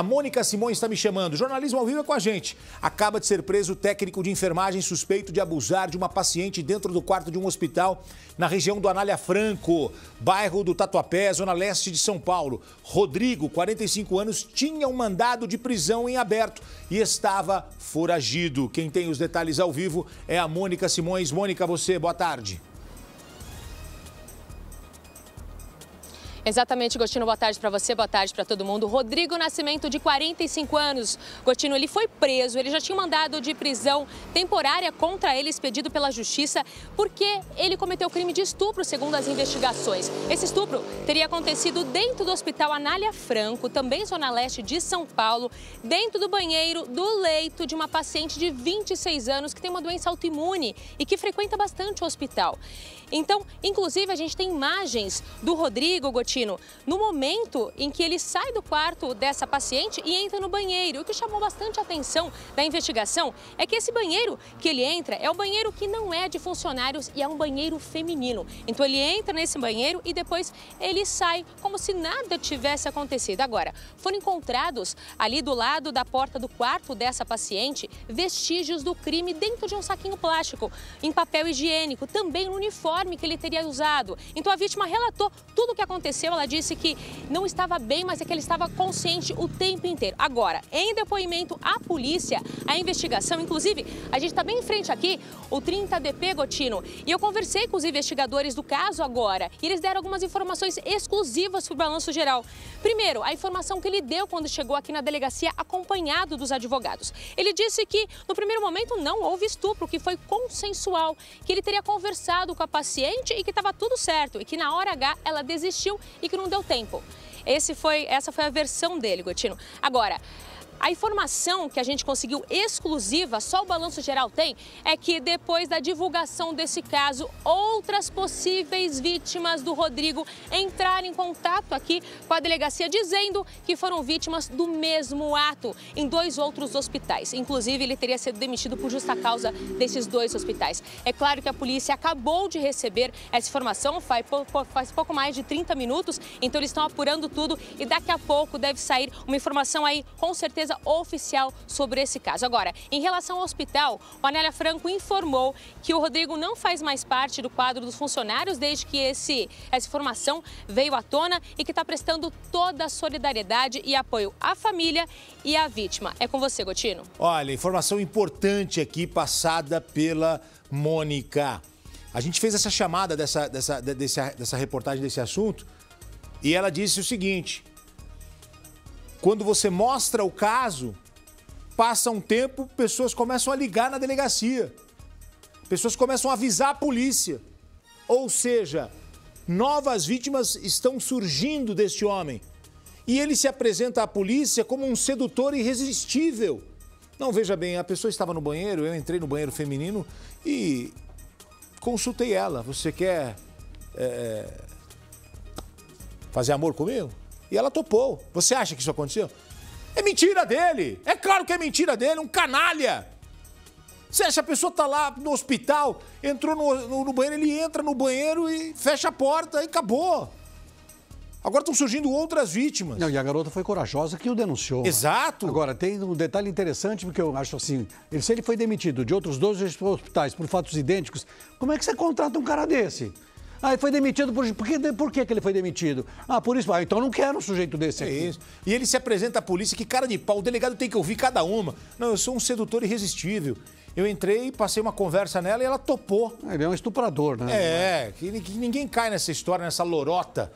A Mônica Simões está me chamando. Jornalismo ao vivo é com a gente. Acaba de ser preso o técnico de enfermagem suspeito de abusar de uma paciente dentro do quarto de um hospital na região do Anália Franco, bairro do Tatuapé, zona leste de São Paulo. Rodrigo, 45 anos, tinha um mandado de prisão em aberto e estava foragido. Quem tem os detalhes ao vivo é a Mônica Simões. Mônica, você, boa tarde. Exatamente, Gostino, boa tarde para você, boa tarde para todo mundo. Rodrigo Nascimento, de 45 anos. Gostino, ele foi preso, ele já tinha mandado de prisão temporária contra ele, expedido pela Justiça, porque ele cometeu crime de estupro, segundo as investigações. Esse estupro teria acontecido dentro do Hospital Anália Franco, também zona leste de São Paulo, dentro do banheiro do leito de uma paciente de 26 anos que tem uma doença autoimune e que frequenta bastante o hospital. Então, inclusive, a gente tem imagens do Rodrigo Gotino no momento em que ele sai do quarto dessa paciente e entra no banheiro. O que chamou bastante atenção da investigação é que esse banheiro que ele entra é o banheiro que não é de funcionários e é um banheiro feminino. Então, ele entra nesse banheiro e depois ele sai como se nada tivesse acontecido. Agora, foram encontrados ali do lado da porta do quarto dessa paciente vestígios do crime dentro de um saquinho plástico, em papel higiênico, também no uniforme que ele teria usado. Então a vítima relatou tudo o que aconteceu. Ela disse que não estava bem, mas é que ele estava consciente o tempo inteiro. Agora, em depoimento à polícia, a investigação, inclusive, a gente está bem em frente aqui, o 30DP Gotino, e eu conversei com os investigadores do caso agora, e eles deram algumas informações exclusivas para o balanço geral. Primeiro, a informação que ele deu quando chegou aqui na delegacia acompanhado dos advogados. Ele disse que no primeiro momento não houve estupro, que foi consensual, que ele teria conversado com a paciente paciente e que estava tudo certo e que na hora H ela desistiu e que não deu tempo. Esse foi, essa foi a versão dele, Gotino. Agora, a informação que a gente conseguiu exclusiva, só o Balanço Geral tem, é que depois da divulgação desse caso, outras possíveis vítimas do Rodrigo entraram em contato aqui com a delegacia dizendo que foram vítimas do mesmo ato em dois outros hospitais. Inclusive, ele teria sido demitido por justa causa desses dois hospitais. É claro que a polícia acabou de receber essa informação faz, pouco mais de 30 minutos, então eles estão apurando tudo e daqui a pouco deve sair uma informação aí, com certeza oficial sobre esse caso. Agora, em relação ao hospital, o Anélia Franco informou que o Rodrigo não faz mais parte do quadro dos funcionários desde que esse, essa informação veio à tona e que está prestando toda a solidariedade e apoio à família e à vítima. É com você, Gotino. Olha, informação importante aqui passada pela Mônica. A gente fez essa chamada dessa, dessa, dessa, dessa reportagem desse assunto e ela disse o seguinte: quando você mostra o caso, passa um tempo, pessoas começam a ligar na delegacia. Pessoas começam a avisar a polícia. Ou seja, novas vítimas estão surgindo deste homem. E ele se apresenta à polícia como um sedutor irresistível. Não, veja bem, a pessoa estava no banheiro, eu entrei no banheiro feminino e consultei ela. Você quer é, fazer amor comigo? E ela topou. Você acha que isso aconteceu? É mentira dele. É claro que é mentira dele, um canalha. Se essa pessoa tá lá no hospital, entrou no, no, no banheiro, ele entra no banheiro e fecha a porta e acabou. Agora estão surgindo outras vítimas. Não, e a garota foi corajosa que o denunciou. Exato. Agora, tem um detalhe interessante, porque eu acho assim: se ele foi demitido de outros dois hospitais por fatos idênticos, como é que você contrata um cara desse? Ah, ele foi demitido por. Por, que, por que, que ele foi demitido? Ah, por isso. Ah, então não quero um sujeito desse. É aqui. isso. E ele se apresenta à polícia, que cara de pau. O delegado tem que ouvir cada uma. Não, eu sou um sedutor irresistível. Eu entrei, passei uma conversa nela e ela topou. Ele é um estuprador, né? É, que, que ninguém cai nessa história, nessa lorota.